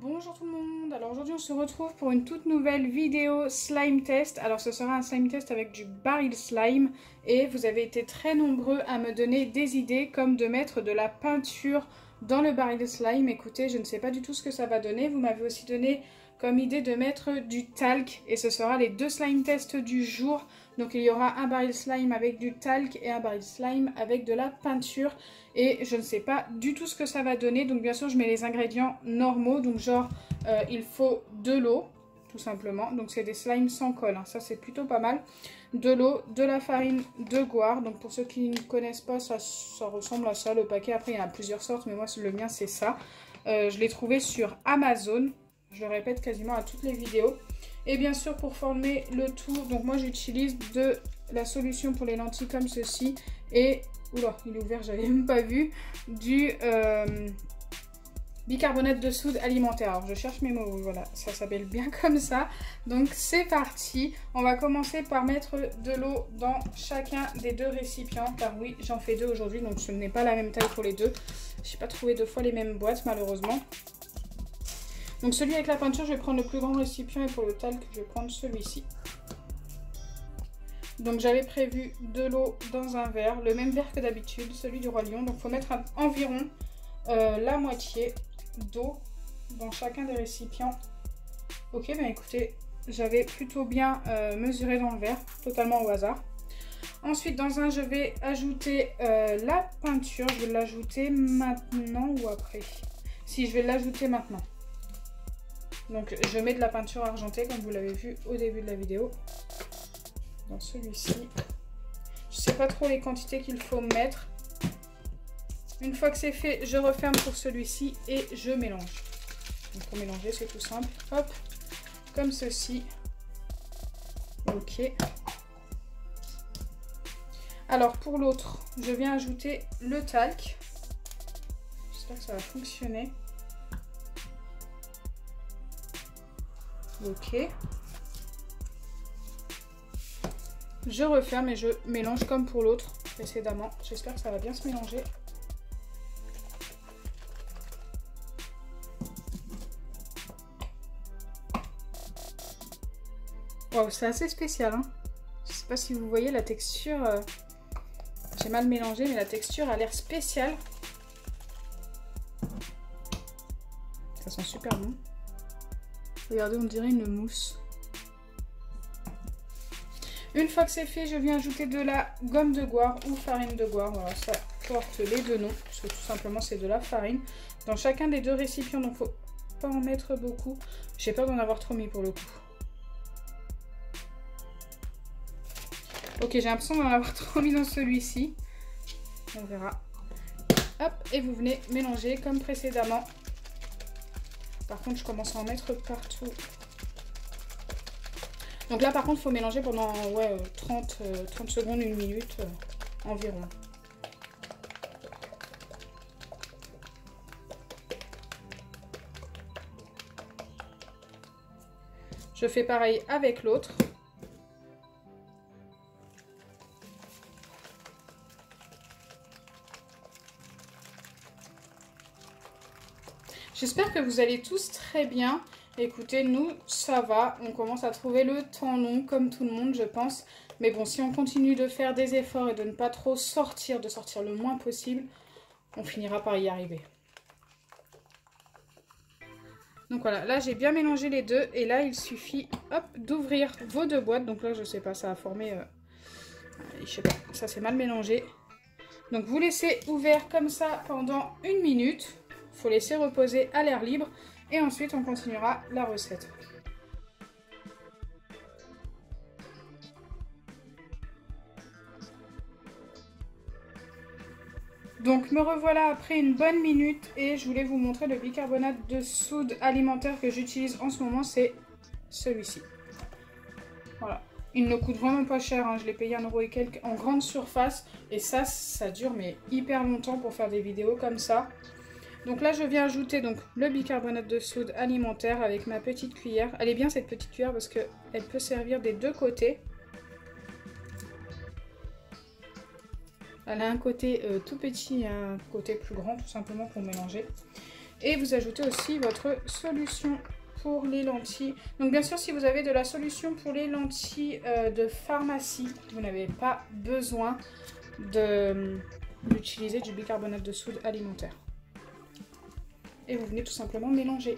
Bonjour tout le monde, alors aujourd'hui on se retrouve pour une toute nouvelle vidéo slime test. Alors ce sera un slime test avec du baril slime et vous avez été très nombreux à me donner des idées comme de mettre de la peinture dans le baril slime. Écoutez, je ne sais pas du tout ce que ça va donner. Vous m'avez aussi donné comme idée de mettre du talc et ce sera les deux slime tests du jour. Donc il y aura un baril slime avec du talc et un baril slime avec de la peinture et je ne sais pas du tout ce que ça va donner. Donc bien sûr je mets les ingrédients normaux, donc genre euh, il faut de l'eau tout simplement. Donc c'est des slimes sans colle, hein. ça c'est plutôt pas mal. De l'eau, de la farine de goire. Donc pour ceux qui ne connaissent pas, ça, ça ressemble à ça le paquet. Après il y en a plusieurs sortes mais moi le mien c'est ça. Euh, je l'ai trouvé sur Amazon. Je le répète quasiment à toutes les vidéos. Et bien sûr, pour former le tout, donc moi j'utilise de la solution pour les lentilles comme ceci. Et, oula, il est ouvert, j'avais même pas vu, du euh, bicarbonate de soude alimentaire. Alors je cherche mes mots, voilà, ça s'appelle bien comme ça. Donc c'est parti. On va commencer par mettre de l'eau dans chacun des deux récipients. Car oui, j'en fais deux aujourd'hui, donc ce n'est pas la même taille pour les deux. Je n'ai pas trouvé deux fois les mêmes boîtes malheureusement. Donc celui avec la peinture, je vais prendre le plus grand récipient et pour le talc, je vais prendre celui-ci. Donc j'avais prévu de l'eau dans un verre, le même verre que d'habitude, celui du Roi Lion. Donc il faut mettre environ euh, la moitié d'eau dans chacun des récipients. Ok, ben écoutez, j'avais plutôt bien euh, mesuré dans le verre, totalement au hasard. Ensuite, dans un, je vais ajouter euh, la peinture. Je vais l'ajouter maintenant ou après? Si, je vais l'ajouter maintenant. Donc je mets de la peinture argentée comme vous l'avez vu au début de la vidéo. Dans celui-ci. Je sais pas trop les quantités qu'il faut mettre. Une fois que c'est fait, je referme pour celui-ci et je mélange. Donc pour mélanger, c'est tout simple. Hop, comme ceci. Ok. Alors pour l'autre, je viens ajouter le talc. J'espère que ça va fonctionner. Ok. Je referme et je mélange comme pour l'autre précédemment. J'espère que ça va bien se mélanger. Wow, c'est assez spécial. Hein Je sais pas si vous voyez la texture. Euh, j'ai mal mélangé, mais la texture a l'air spéciale. Ça sent super bon. Regardez, on dirait une mousse. Une fois que c'est fait, je viens ajouter de la gomme de goire ou farine de goire. Voilà, ça porte les deux noms, parce que tout simplement c'est de la farine. Dans chacun des deux récipients, donc faut pas en mettre beaucoup. J'ai peur d'en avoir trop mis pour le coup. Ok, j'ai l'impression d'en avoir trop mis dans celui-ci. On verra. Hop, et vous venez mélanger comme précédemment. Par contre, je commence à en mettre partout. Donc là, par contre, il faut mélanger pendant ouais, 30, euh, 30 euh, secondes, une minute euh, environ. Je fais pareil avec l'autre. J'espère que vous allez tous très bien. Écoutez, nous, ça va. On commence à trouver le temps long, comme tout le monde, je pense. Mais bon, si on continue de faire des efforts et de ne pas trop sortir, de sortir le moins possible, on finira par y arriver. Donc voilà, là j'ai bien mélangé les deux. Et là, il suffit, hop, d'ouvrir vos deux boîtes. Donc là, je sais pas, ça a formé... Euh, je sais pas, ça s'est mal mélangé. Donc vous laissez ouvert comme ça pendant une minute faut laisser reposer à l'air libre et ensuite on continuera la recette. Donc me revoilà après une bonne minute et je voulais vous montrer le bicarbonate de soude alimentaire que j'utilise en ce moment, c'est celui-ci. Voilà. Il ne coûte vraiment pas cher, hein. je l'ai payé 1€ et quelques en grande surface et ça, ça dure mais hyper longtemps pour faire des vidéos comme ça. Donc là, je viens ajouter donc, le bicarbonate de soude alimentaire avec ma petite cuillère. Elle est bien cette petite cuillère parce qu'elle peut servir des deux côtés. Elle a un côté euh, tout petit et un côté plus grand tout simplement pour mélanger. Et vous ajoutez aussi votre solution pour les lentilles. Donc bien sûr, si vous avez de la solution pour les lentilles euh, de pharmacie, vous n'avez pas besoin d'utiliser du bicarbonate de soude alimentaire. Et vous venez tout simplement mélanger.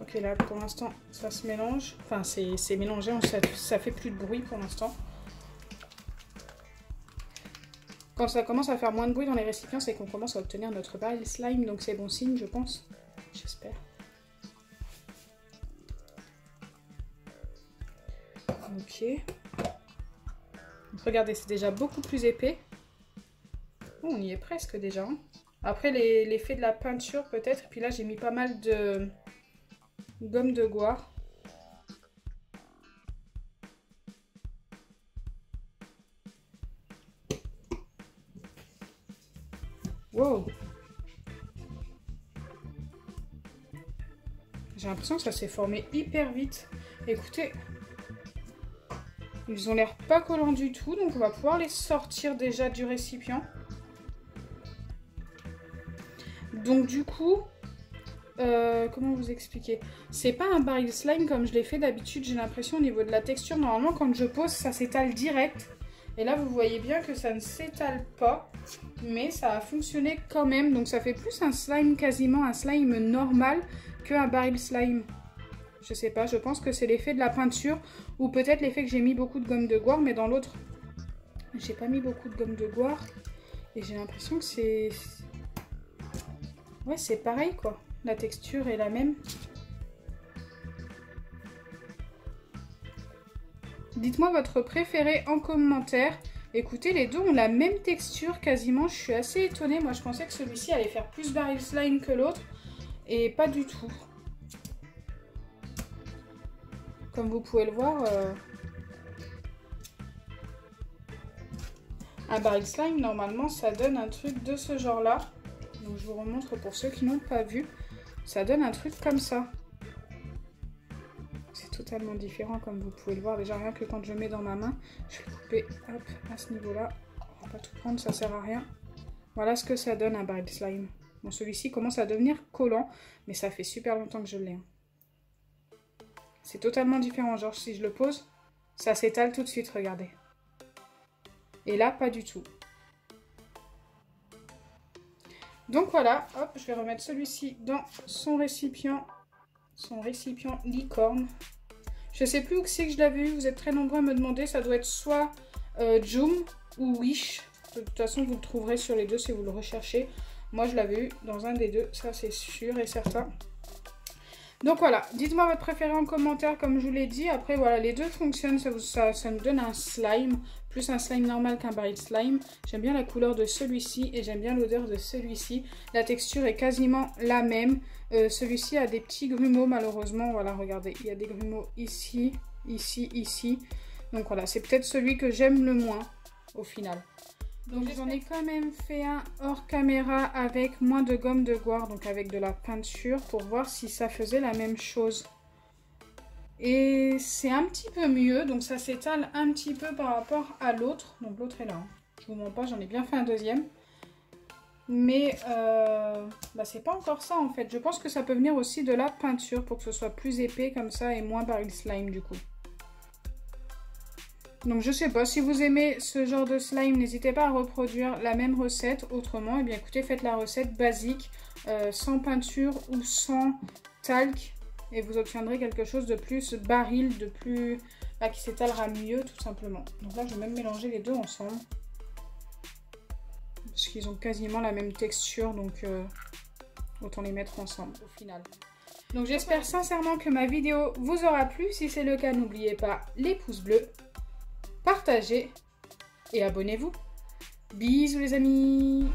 Ok, là pour l'instant ça se mélange. Enfin, c'est mélangé, ça, ça fait plus de bruit pour l'instant. Quand ça commence à faire moins de bruit dans les récipients, c'est qu'on commence à obtenir notre baril slime, donc c'est bon signe, je pense. J'espère. Ok. Regardez, c'est déjà beaucoup plus épais. On y est presque déjà. Hein. Après, l'effet de la peinture peut-être. Puis là, j'ai mis pas mal de gomme de goire. Wow J'ai l'impression que ça s'est formé hyper vite. Écoutez, ils ont l'air pas collants du tout, donc on va pouvoir les sortir déjà du récipient. Donc du coup, euh, comment vous expliquer? C'est pas un baril slime comme je l'ai fait d'habitude, j'ai l'impression au niveau de la texture. Normalement, quand je pose, ça s'étale direct. Et là, vous voyez bien que ça ne s'étale pas, mais ça a fonctionné quand même. Donc ça fait plus un slime quasiment, un slime normal qu'un baril slime. Je sais pas, je pense que c'est l'effet de la peinture ou peut-être l'effet que j'ai mis beaucoup de gomme de goire, mais dans l'autre, j'ai pas mis beaucoup de gomme de goire. Et j'ai l'impression que c'est... Ouais, c'est pareil quoi. La texture est la même. Dites-moi votre préféré en commentaire. Écoutez, les deux ont la même texture quasiment. Je suis assez étonnée. Moi, je pensais que celui-ci allait faire plus baril slime que l'autre. Et pas du tout. Comme vous pouvez le voir, euh, un baril slime, normalement, ça donne un truc de ce genre-là. Donc, je vous remontre pour ceux qui n'ont pas vu. Ça donne un truc comme ça totalement différent comme vous pouvez le voir. Déjà rien que quand je mets dans ma main, je vais couper à ce niveau-là. On va pas tout prendre, ça sert à rien. Voilà ce que ça donne un baril slime. Bon, celui-ci commence à devenir collant, mais ça fait super longtemps que je l'ai. C'est totalement différent. Genre, si je le pose, ça s'étale tout de suite, regardez. Et là, pas du tout. Donc voilà, hop, je vais remettre celui-ci dans son récipient, son récipient licorne. Je sais plus où c'est que je l'avais eu. Vous êtes très nombreux à me demander. Ça doit être soit euh, Joom ou Wish. De toute façon, vous le trouverez sur les deux si vous le recherchez. Moi, je l'avais eu dans un des deux. Ça, c'est sûr et certain. Donc voilà, dites-moi votre préféré en commentaire comme je vous l'ai dit. Après voilà, les deux fonctionnent, ça, ça, nous donne un slime, plus un slime normal qu'un baril slime. J'aime bien la couleur de celui-ci et j'aime bien l'odeur de celui-ci. La texture est quasiment la même. Euh, celui-ci a des petits grumeaux malheureusement, voilà regardez, il y a des grumeaux ici, ici, ici. Donc voilà, c'est peut-être celui que j'aime le moins au final. Donc j'en ai quand même fait un hors caméra avec moins de gomme de goire, donc avec de la peinture, pour voir si ça faisait la même chose. Et c'est un petit peu mieux, donc ça s'étale un petit peu par rapport à l'autre. Donc l'autre est là, hein. je vous mens pas, j'en ai bien fait un deuxième. Mais euh, bah c'est pas encore ça en fait. Je pense que ça peut venir aussi de la peinture pour que ce soit plus épais comme ça et moins baril slime du coup. Donc je sais pas, si vous aimez ce genre de slime, n'hésitez pas à reproduire la même recette. Autrement, eh bien écoutez, faites la recette basique, euh, sans peinture ou sans talc. Et vous obtiendrez quelque chose de plus baril, de plus... Qui s'étalera mieux tout simplement. Donc là, je vais même mélanger les deux ensemble. Parce qu'ils ont quasiment la même texture, donc euh, autant les mettre ensemble au final. Donc j'espère sincèrement que ma vidéo vous aura plu. Si c'est le cas, n'oubliez pas les pouces bleus partagez et abonnez-vous. Bisous les amis